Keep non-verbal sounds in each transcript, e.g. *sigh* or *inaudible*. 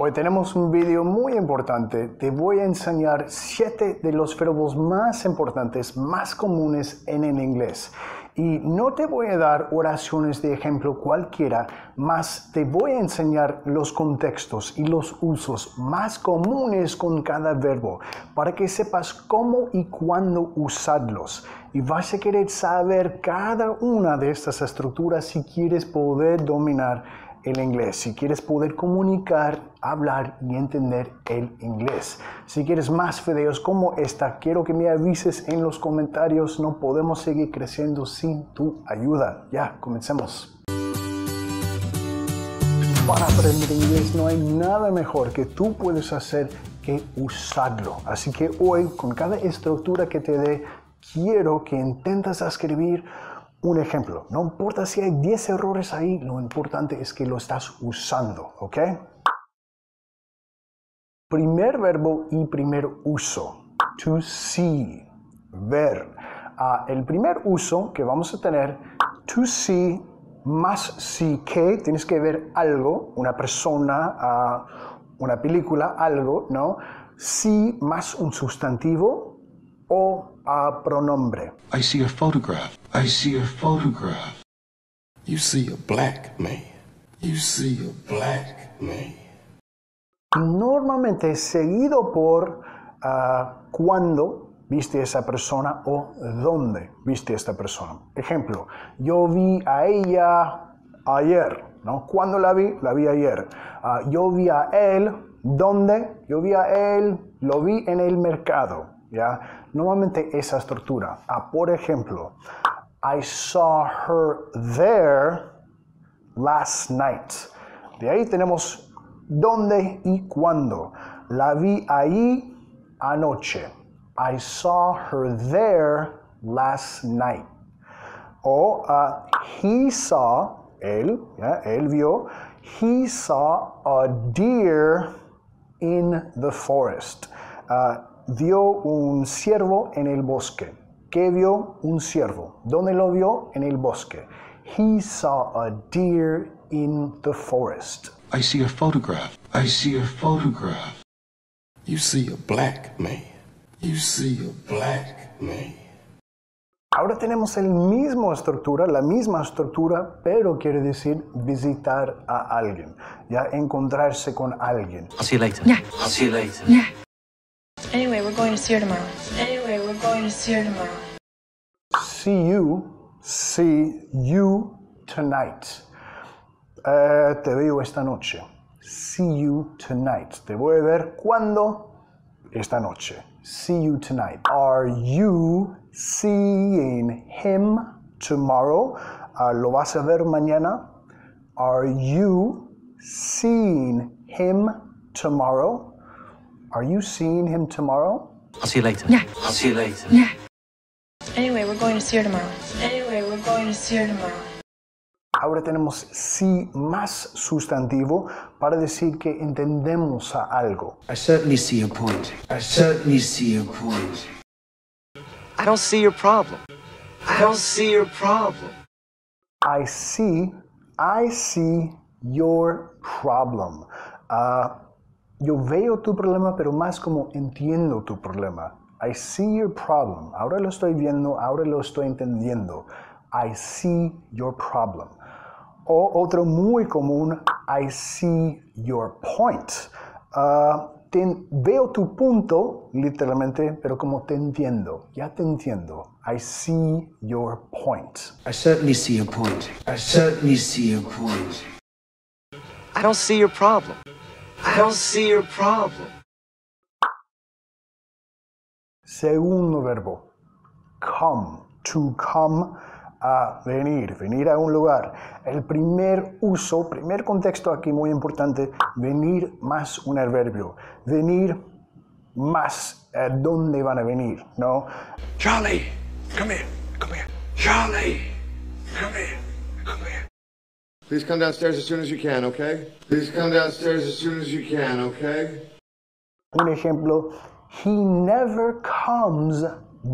Hoy tenemos un video muy importante. Te voy a enseñar siete de los verbos más importantes, más comunes en el inglés. Y no te voy a dar oraciones de ejemplo cualquiera, más te voy a enseñar los contextos y los usos más comunes con cada verbo para que sepas cómo y cuándo usarlos. Y vas a querer saber cada una de estas estructuras si quieres poder dominar el inglés, si quieres poder comunicar, hablar y entender el inglés. Si quieres más videos como esta, quiero que me avises en los comentarios. No podemos seguir creciendo sin tu ayuda. Ya, comencemos. Para aprender inglés no hay nada mejor que tú puedes hacer que usarlo. Así que hoy, con cada estructura que te dé, quiero que intentes escribir un ejemplo. No importa si hay 10 errores ahí, lo importante es que lo estás usando, ¿ok? Primer verbo y primer uso. To see, ver. Ah, el primer uso que vamos a tener, to see más see que, tienes que ver algo, una persona, ah, una película, algo, ¿no? See más un sustantivo o a pronombre. I see a photograph. I see a photograph. You see a black man. You see a black man. Normalmente seguido por ah, cuándo viste esa persona o dónde viste esta persona. Ejemplo, yo vi a ella ayer, ¿no? ¿Cuándo la vi? La vi ayer. Ah, yo vi a él, ¿dónde? Yo vi a él, lo vi en el mercado. Normalmente esa estructura. Ah, por ejemplo, I saw her there last night. De ahí tenemos dónde y cuándo. La vi ahí anoche. I saw her there last night. O uh, he saw, él, él vio, he saw a deer in the forest. Uh, vio un ciervo en el bosque. ¿Qué vio? Un ciervo. ¿Dónde lo vio? En el bosque. He saw a deer in the forest. I see a photograph. I see a photograph. You see a black man. You see a black man. Ahora tenemos la misma estructura, la misma estructura, pero quiere decir visitar a alguien, ya encontrarse con alguien. I'll see you later. Yeah. I'll see you later. Yeah. Anyway, we're going to see her tomorrow. Anyway, we're going to see her tomorrow. See you, see you tonight. Eh, te veo esta noche. See you tonight. Te voy a ver cuándo? Esta noche. See you tonight. Are you seeing him tomorrow? Ah, ¿Lo vas a ver mañana? Are you seeing him tomorrow? Are you seeing him tomorrow? I'll see you later. Yeah. I'll see you later. Yeah. Anyway, we're going to see her tomorrow. Anyway, we're going to see her tomorrow. Ahora tenemos sí más sustantivo para decir que entendemos a algo. I certainly see your point. I certainly see your point. I don't see your problem. I don't see your problem. I see, I see your problem. Ah, yo veo tu problema, pero más como entiendo tu problema. I see your problem. Ahora lo estoy viendo, ahora lo estoy entendiendo. I see your problem. O otro muy común, I see your point. Ah, te- veo tu punto, literalmente, pero como te entiendo. Ya te entiendo. I see your point. I certainly see your point. I certainly see your point. I don't see your problem. I don't see your problem. Segundo verbo, come, to come, a venir, venir a un lugar. El primer uso, primer contexto aquí muy importante, venir más un adverbio. Venir más a dónde van a venir, ¿no? Charlie, come here. Come here. Charlie, come here. Please come downstairs as soon as you can, okay? Please come downstairs as soon as you can, okay? Un ejemplo, he never comes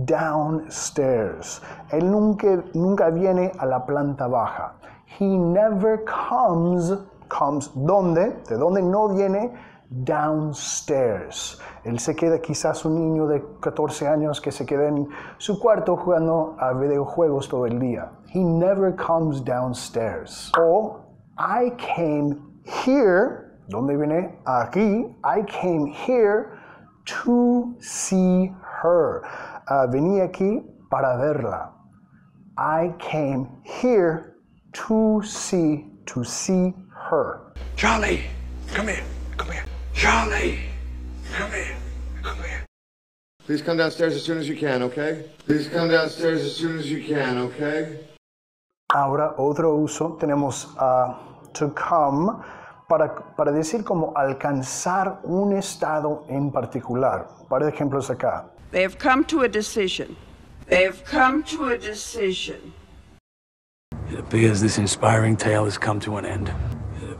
downstairs. Él nunca, nunca viene a la planta baja. He never comes, comes, ¿dónde? ¿De dónde no viene? Downstairs. Él se queda quizás un niño de 14 años que se queda en su cuarto jugando a videojuegos todo el día. He never comes downstairs. O I came here, ¿dónde viene? Aquí. I came here to see her. Ah, venía aquí para verla. I came here to see to see her. Charlie, come here. Come. Charlie, come here. Come here. Please come downstairs as soon as you can, okay? Please come downstairs as soon as you can, okay? Ahora, otro uso, tenemos uh, to come para, para decir como alcanzar un estado en particular. Para ejemplos acá. They have come to a decision. They have come to a decision. It appears this inspiring tale has come to an end.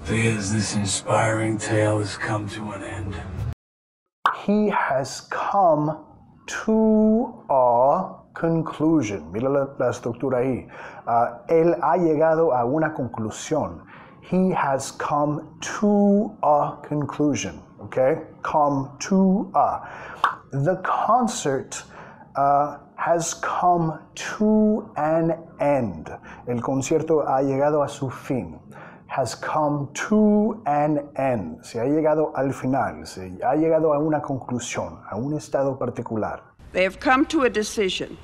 Appears this inspiring tale has come to an end. He has come to a conclusion. Mira la, la estructura ahí. Uh, él ha llegado a una conclusión. He has come to a conclusion. Okay? Come to a. The concert uh, has come to an end. El concierto ha llegado a su fin. Has come to an end. Se ha llegado al final. Se ha llegado a una conclusión, a un estado particular. They have come to a decision.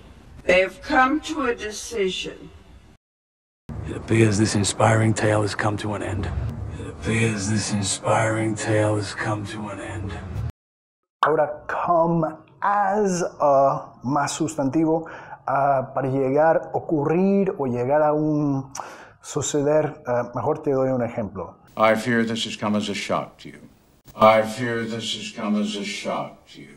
They have come to a decision. It appears this inspiring tale has come to an end. It appears this inspiring tale has come to an end. Ahora, come as a más sustantivo uh, para llegar, ocurrir o llegar a un suceder. Uh, mejor te doy un ejemplo. I fear this has come as a shock to you. I fear this has come as a shock to you.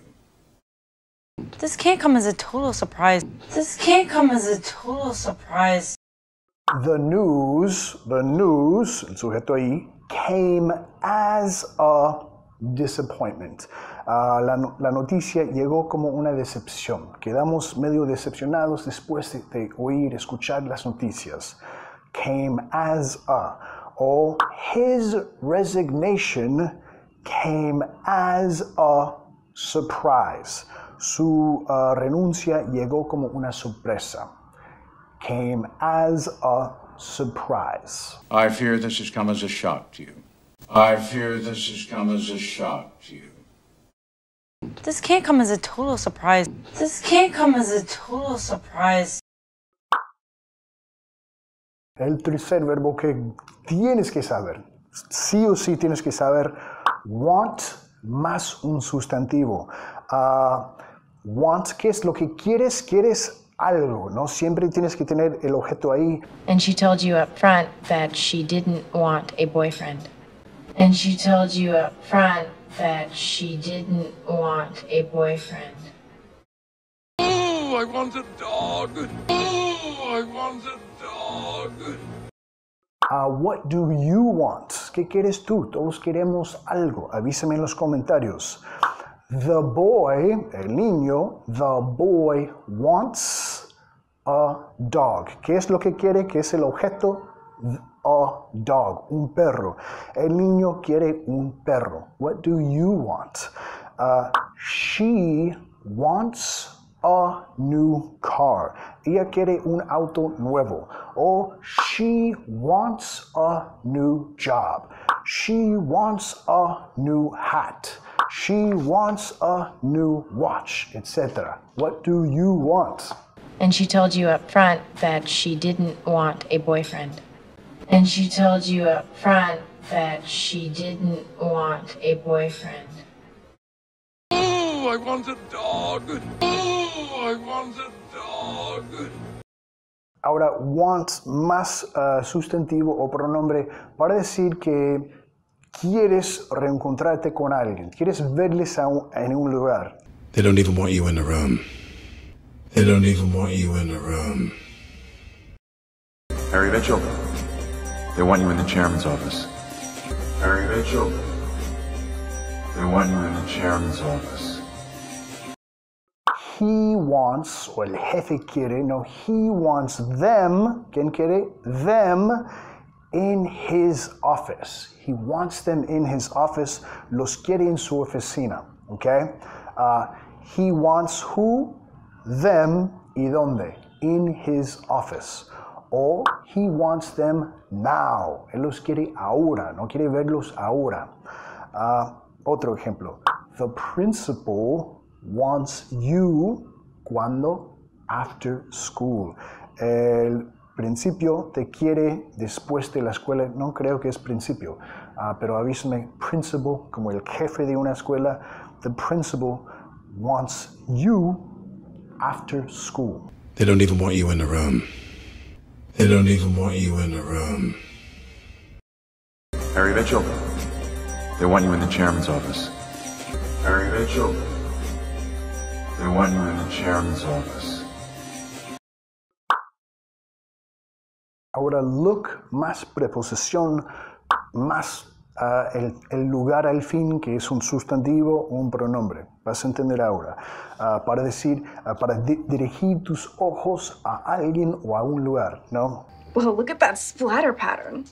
This can't come as a total surprise. This can't come as a total surprise. The news, the news, el sujeto ahí, came as a disappointment. Uh, la, la, noticia llegó como una decepción. Quedamos medio decepcionados después de, de, oír, escuchar las noticias. Came as a. O his resignation came as a surprise. Su uh, renuncia llegó como una sorpresa. Came as a surprise. I fear this has come as a shock to you. I fear this has come as a shock to you. This can't come as a total surprise. This can't come as a total surprise. El tercer verbo que tienes que saber, sí o sí tienes que saber, want más un sustantivo. Uh, want, ¿qué es lo que quieres? Quieres algo, ¿no? Siempre tienes que tener el objeto ahí. And she told you up front that she didn't want a boyfriend. And she told you up front that she didn't want a boyfriend. Oh, I want a dog. Oh, I want a dog. Uh, what do you want? ¿Qué quieres tú? Todos queremos algo. Avísame en los comentarios. The boy, el niño, the boy wants a dog. ¿Qué es lo que quiere? ¿Qué es el objeto? A dog, un perro. El niño quiere un perro. What do you want? Uh, she wants a new car. Ella quiere un auto nuevo. O she wants a new job. She wants a new hat. She wants a new watch, etc. What do you want? And she told you up front that she didn't want a boyfriend. And she told you up front that she didn't want a boyfriend. Oh, I want a dog. I want a dog. Ahora, want más uh, sustantivo o pronombre para decir que quieres reencontrarte con alguien, quieres verles a un, en un lugar. They don't even want you in the room. They don't even want you in the room. Harry Mitchell, they want you in the chairman's office. Harry Mitchell, they want you in the chairman's office. He wants, jefe quiere, no, he wants them, ¿quién quiere? Them in his office. He wants them in his office. Los quiere en su oficina. Okay? Uh, he wants who? Them y dónde? In his office. O he wants them now. Él los quiere ahora, no quiere verlos ahora. Uh, otro ejemplo. The principal wants you cuando after school. El principio te quiere después de la escuela, no creo que es principio, uh, pero avísame, principal, como el jefe de una escuela, the principal wants you after school. They don't even want you in the room. They don't even want you in the room. Harry Mitchell, they want you in the chairman's office. Harry Mitchell, they want you in the chairman's office. Ahora look más preposición, más uh, el, el, lugar al fin, que es un sustantivo o un pronombre. Vas a entender ahora. Uh, para decir, uh, para di dirigir tus ojos a alguien o a un lugar, ¿no? Well, look at that splatter pattern.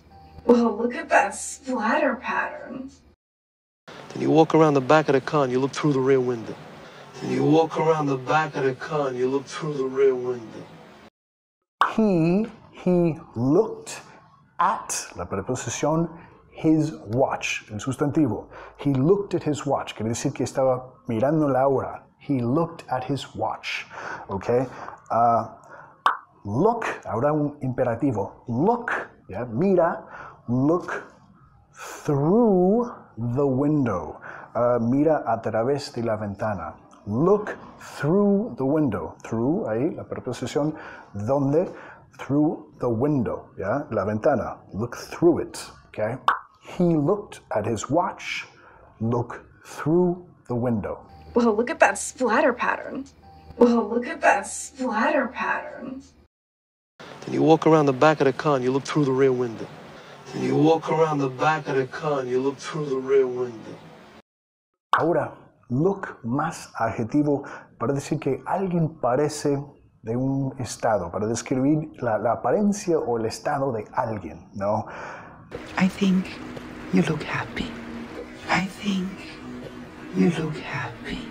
Well, look at that splatter pattern. Then you walk around the back of the car and you look through the rear window. Then you walk around the back of the car and you look through the rear window. He, he looked at, la preposición, his watch, el sustantivo. He looked at his watch, quiere decir que estaba mirando la hora. He looked at his watch, ¿ok? Uh, look, ahora un imperativo. Look, ¿ya? mira, look through the window. Uh, mira a través de la ventana. Look through the window. Through, ahí, la preposición, donde, through the window, ¿ya? La ventana. Look through it, okay? He looked at his watch. Look through the window. Well, look at that splatter pattern. Well, look at that splatter pattern. Then you walk around the back of the car and you look through the rear window. Then you walk around the back of the car and you look through the rear window. Ahora, look más adjetivo para decir que alguien parece de un estado, para describir la, la apariencia o el estado de alguien, ¿no? I think you look happy. I think you look happy.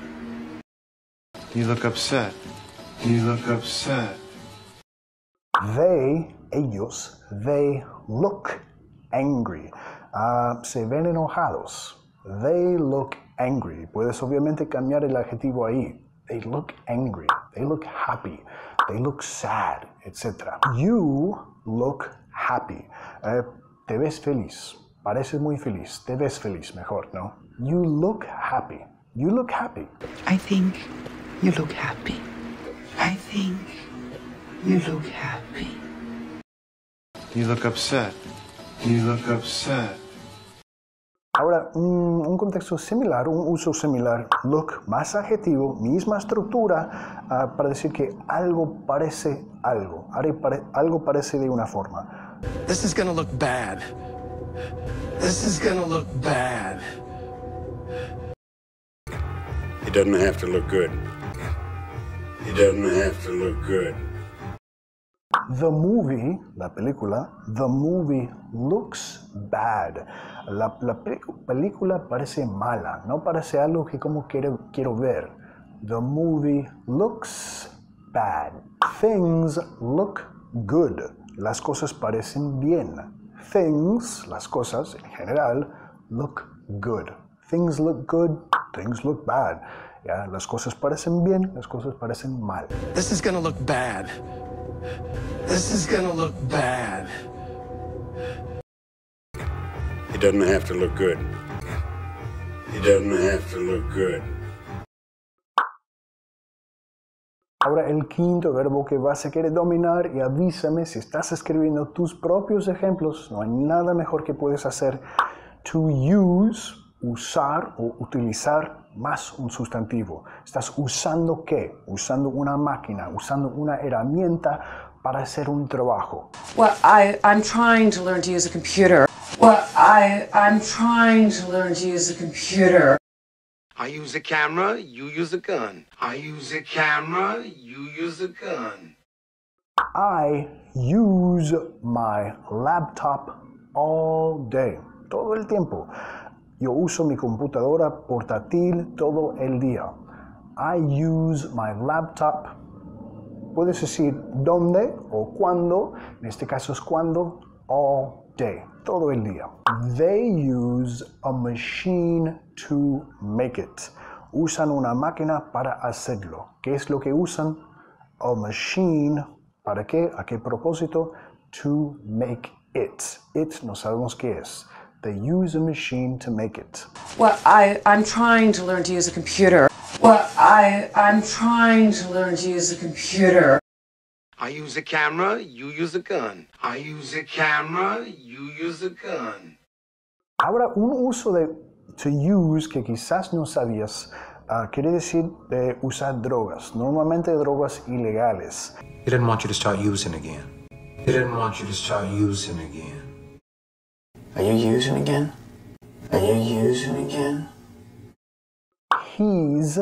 You look upset. You look upset. They, ellos, they look angry. Uh, se ven enojados. They look angry. Puedes obviamente cambiar el adjetivo ahí. They look angry. They look happy. They look sad, etc. You look happy. Uh, te ves feliz. Pareces muy feliz. Te ves feliz, mejor, ¿no? You look happy. You look happy. I think you look happy. I think you look happy. You look upset. You look upset. Ahora, un, un, contexto similar, un uso similar, look más adjetivo, misma estructura, uh, para decir que algo parece algo, algo parece de una forma. This is gonna look bad. This is gonna look bad. It doesn't have to look good. It doesn't have to look good. The movie, la película, the movie looks bad. La, la película parece mala, no parece algo que como quiero, quiero ver. The movie looks bad. Things look good. Las cosas parecen bien. Things, las cosas en general, look good. Things look good, things look bad. Ya, las cosas parecen bien, las cosas parecen mal. This is gonna look bad. This is gonna look bad. It doesn't have to look good. It doesn't have to look good. Ahora el quinto verbo que vas a querer dominar y avísame si estás escribiendo tus propios ejemplos, no hay nada mejor que puedes hacer. To use, usar o utilizar más un sustantivo. ¿Estás usando qué? Usando una máquina, usando una herramienta para hacer un trabajo. Well, I, I'm trying to learn to use a computer. Well, I, I'm trying to learn to use a computer. I use a camera, you use a gun. I use a camera, you use a gun. I use my laptop all day, todo el tiempo. Yo uso mi computadora portátil todo el día. I use my laptop. Puedes decir dónde o cuándo. En este caso es cuándo. All day. Todo el día. They use a machine to make it. Usan una máquina para hacerlo. ¿Qué es lo que usan? A machine. ¿Para qué? ¿A qué propósito? To make it. It no sabemos qué es. They use a machine to make it. Well, I, I'm trying to learn to use a computer. Well, I, I'm trying to learn to use a computer. I use a camera, you use a gun. I use a camera, you use a gun. Ahora, un uso de to use que quizás no sabías uh, quiere decir de usar drogas, normalmente drogas ilegales. He didn't want you to start using again. He didn't want you to start using again. Are you using again? Are you using again? He's,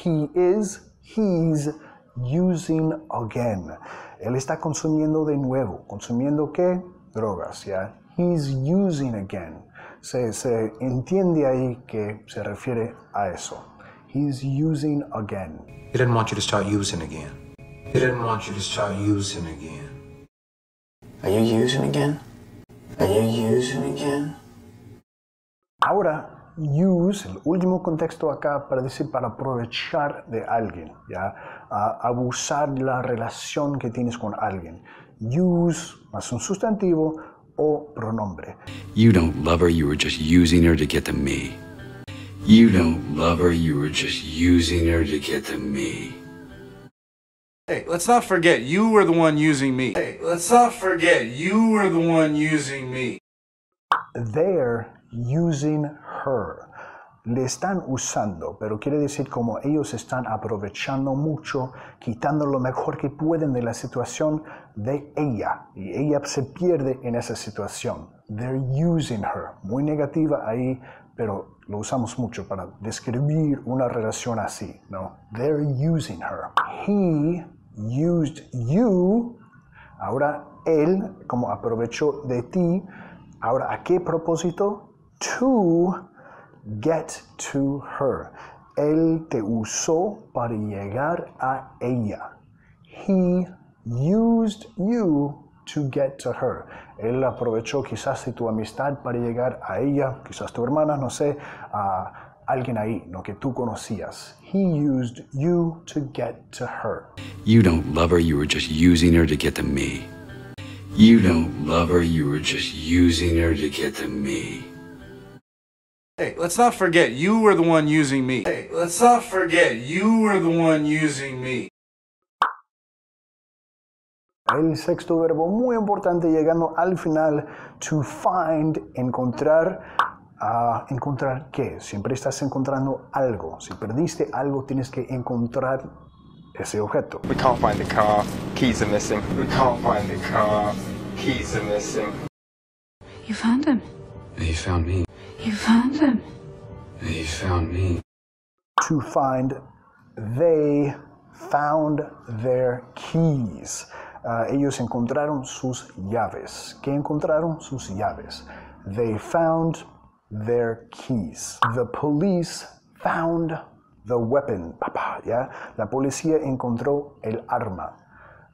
he is, he's using again. Él está consumiendo de nuevo. ¿Consumiendo qué? Drogas, ¿ya? He's using again. Se, se entiende ahí que se refiere a eso. He's using again. He didn't want you to start using again. He didn't want you to start using again. Are you using again? Ahora, use, el último contexto acá para decir para aprovechar de alguien, ¿ya? A- abusar de la relación que tienes con alguien. Use más un sustantivo o pronombre. You don't love her, you were just using her to get to me. You don't love her, you were just using her to get to me. Hey, let's not forget, you were the one using me. Hey, let's not forget, you were the one using me. They're using her. Le están usando, pero quiere decir como ellos están aprovechando mucho, quitando lo mejor que pueden de la situación de ella. Y ella se pierde en esa situación. They're using her. Muy negativa ahí, pero lo usamos mucho para describir una relación así, ¿no? They're using her. He used you. Ahora él, como aprovechó de ti, ahora ¿a qué propósito? To get to her. Él te usó para llegar a ella. He used you to get to her. Él aprovechó quizás tu amistad para llegar a ella, quizás tu hermana, no sé, a alguien ahí, no que tú conocías. He used you to get to her. You don't love her, you were just using her to get to me. You don't love her, you were just using her to get to me. Hey, let's not forget, you were the one using me. Hey, let's not forget, you were the one using me. El sexto verbo muy importante llegando al final, to find, encontrar. Ah, encontrar qué? Siempre estás encontrando algo. Si perdiste algo, tienes que encontrar ese objeto. We can't find the car. Keys are missing. We can't find the car. Keys are missing. You found him. He found me. You found him. He found me. To find, they found their keys. Ah, ellos encontraron sus llaves. ¿Qué encontraron? Sus llaves. They found their keys. The police found the weapon. Papá, ¿ya? La policía encontró el arma.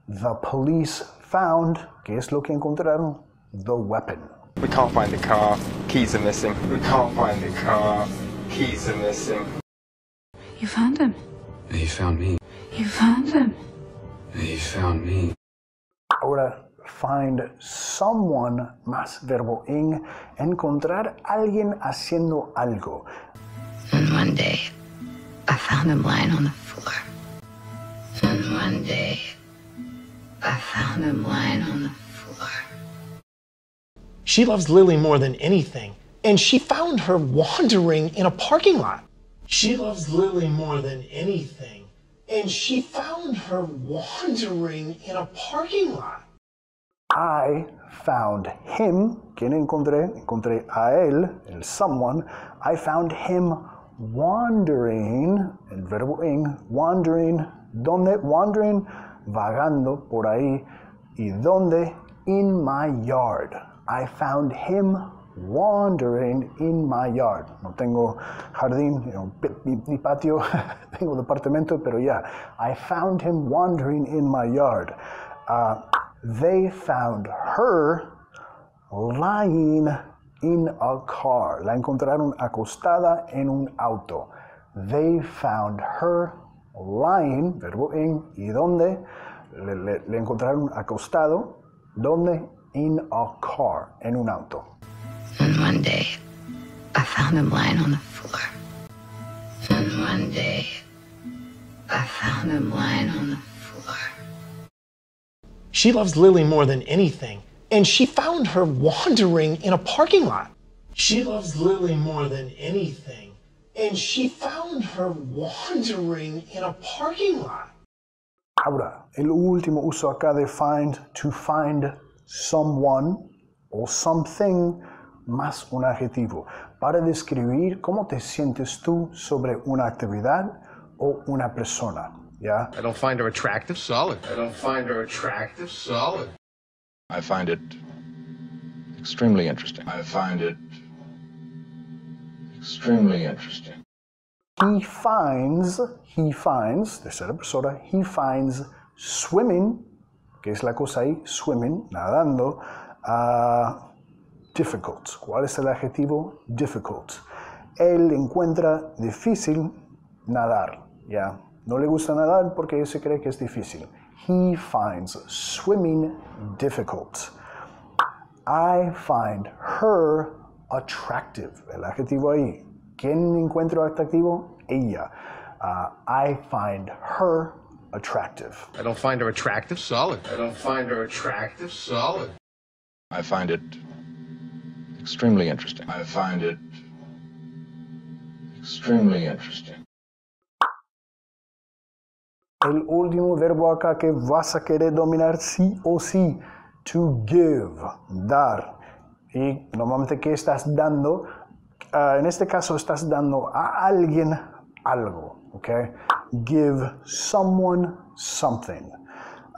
The police found, ¿qué es lo que encontraron? The weapon. We can't find the car. Keys are missing. We can't find the car. Keys are missing. You found him. He found me. You found him. He found me. Ahora, find someone más verbo in, encontrar alguien haciendo algo. And one day, I found him lying on the floor. And one day, I found him lying on the floor. She loves Lily more than anything, and she found her wandering in a parking lot. She loves Lily more than anything, and she found her wandering in a parking lot. I found him. ¿Quién encontré? Encontré a él, el someone. I found him wandering, el verbo in, wandering. ¿Dónde? Wandering, vagando por ahí. ¿Y dónde? In my yard. I found him wandering in my yard. No tengo jardín, know, ni, patio, *laughs* tengo departamento, pero ya. I found him wandering in my yard. Uh, they found her lying in a car. La encontraron acostada en un auto. They found her lying, verbo en, ¿y dónde? Le, le- le encontraron acostado, ¿dónde? In a car, en un auto. And one day, I found him lying on the floor. And one day, I found him lying on the floor. She loves Lily more than anything, and she found her wandering in a parking lot. She loves Lily more than anything, and she found her wandering in a parking lot. Ahora, el último uso acá de find, to find someone or something más un adjetivo, para describir cómo te sientes tú sobre una actividad o una persona. ¿Ya? I don't find her attractive. Solid. I don't find her attractive. Solid. I find it extremely interesting. I find it extremely interesting. He finds, he finds, tercera persona, he finds swimming, que es la cosa ahí, swimming, nadando, ah, difficult. ¿Cuál es el adjetivo? Difficult. Él encuentra difícil nadar, ¿ya? No le gusta nadar porque se cree que es difícil. He finds swimming difficult. I find her attractive. El adjetivo ahí. ¿Quién encuentro atractivo? Ella. Uh, I find her attractive. I don't find her attractive. Solid. I don't find her attractive. Solid. I find it extremely interesting. I find it extremely interesting. El último verbo acá que vas a querer dominar sí o sí. To give, dar. Y normalmente, ¿qué estás dando? Ah, en este caso, estás dando a alguien algo. ¿ok? Give someone something.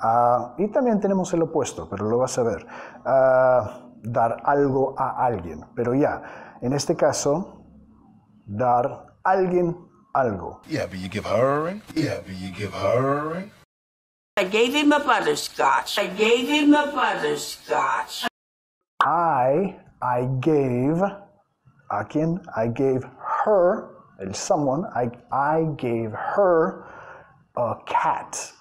Ah, y también tenemos el opuesto, pero lo vas a ver. Ah, dar algo a alguien. Pero ya, en este caso, dar alguien algo. Yeah, but you give her a ring? Yeah, but you give her a ring? I gave him a butterscotch. I gave him a butterscotch. I, I gave, ¿a quién? I gave her, el someone, I, I gave her a cat.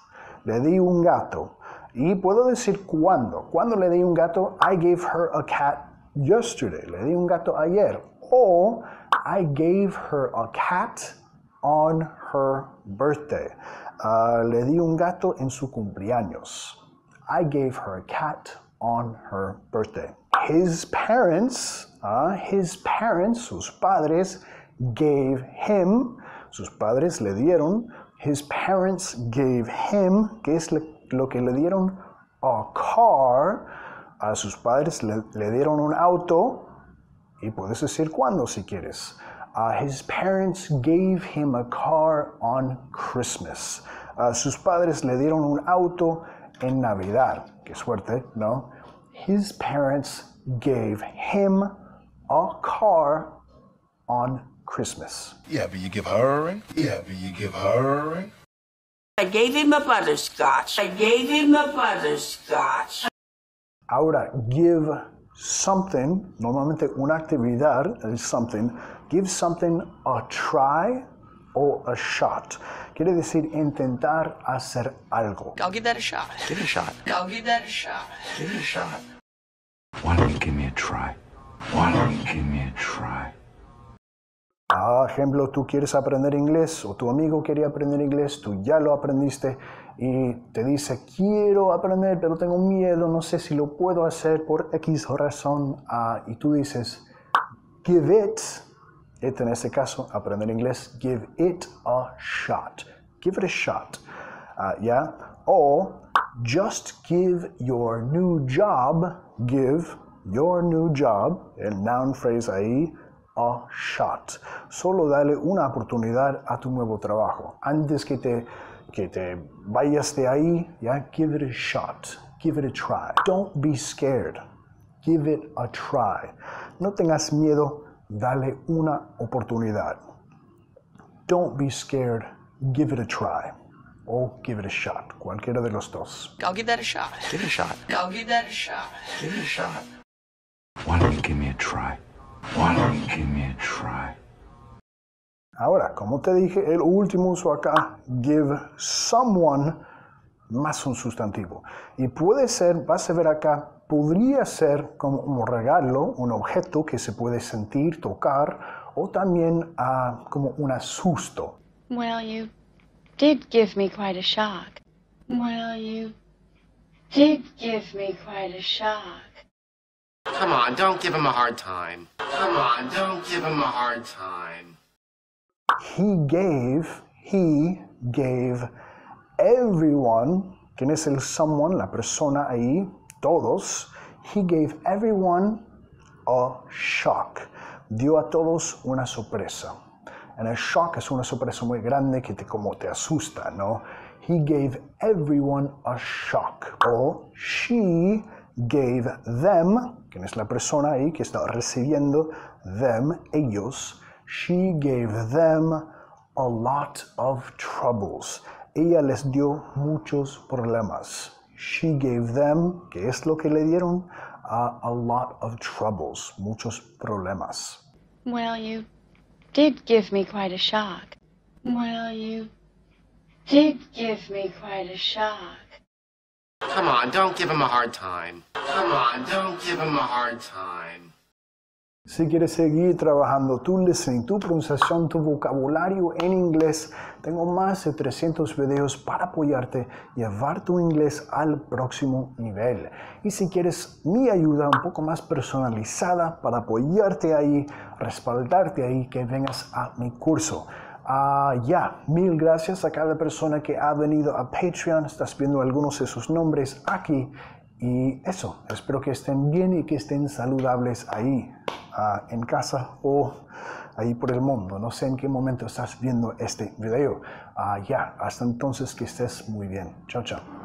Le di un gato. Y puedo decir cuándo. ¿Cuándo le di un gato? I gave her a cat yesterday. Le di un gato ayer. O I gave her a cat on her birthday. Ah, le di un gato en su cumpleaños. I gave her a cat on her birthday. His parents, ah, his parents, sus padres, gave him, sus padres le dieron, his parents gave him, que es lo que le dieron? A car. A sus padres le, le dieron un auto, y puedes decir cuándo si quieres. Uh, his parents gave him a car on Christmas. Uh, sus padres le dieron un auto en Navidad. Qué suerte, ¿no? His parents gave him a car on Christmas. Yeah, but you give her a ring? Yeah, but you give her a ring? I gave him a butterscotch. I gave him a butterscotch. Ahora, give something, normalmente una actividad es something, give something a try o a shot. Quiere decir intentar hacer algo. I'll give that a shot. Give it a shot. I'll give that a shot. Give it a shot. Why don't you give me a try? Why don't Ah, ejemplo, tú quieres aprender inglés o tu amigo quería aprender inglés, tú ya lo aprendiste y te dice, quiero aprender, pero tengo miedo, no sé si lo puedo hacer por X razón. Ah, y tú dices, give it, it en este caso, aprender inglés, give it a shot. Give it a shot. Ah, ¿Ya? O just give your new job, give your new job, el noun phrase ahí, a shot. Solo dale una oportunidad a tu nuevo trabajo. Antes que te, que te vayas de ahí, ya, give it a shot. Give it a try. Don't be scared. Give it a try. No tengas miedo, dale una oportunidad. Don't be scared, give it a try. O give it a shot, cualquiera de los dos. I'll give that a shot. Give it a shot. I'll give that a shot. Give it a shot. Why don't you give me a try? Ahora, como te dije, el último uso acá, give someone más un sustantivo. Y puede ser, vas a ver acá, podría ser como un regalo, un objeto que se puede sentir, tocar, o también ah, como un asusto. Well, you did give me quite a shock. Well, you did give me quite a shock. Come on, don't give him a hard time. Come on, don't give him a hard time. He gave, he gave everyone, ¿quién es el someone? La persona ahí, todos. He gave everyone a shock. Dio a todos una sorpresa. And a shock es una sorpresa muy grande que te, como te asusta, ¿no? He gave everyone a shock. O she gave them, ¿quién es la persona ahí que está recibiendo them, ellos? She gave them a lot of troubles. Ella les dio muchos problemas. She gave them, ¿qué es lo que le dieron? Uh, a lot of troubles, muchos problemas. Well, you did give me quite a shock. Well, you did give me quite a shock. Come on, don't give him a hard time. Come on, don't give him a hard time. Si quieres seguir trabajando tu listening, tu pronunciación, tu vocabulario en inglés, tengo más de 300 videos para apoyarte llevar tu inglés al próximo nivel. Y si quieres mi ayuda un poco más personalizada para apoyarte ahí, respaldarte ahí, que vengas a mi curso. Ah, ya, mil gracias a cada persona que ha venido a Patreon. Estás viendo algunos de sus nombres aquí. Y eso, espero que estén bien y que estén saludables ahí, ah, en casa o ahí por el mundo. No sé en qué momento estás viendo este video. Ah, ya, hasta entonces que estés muy bien. Chao, chao.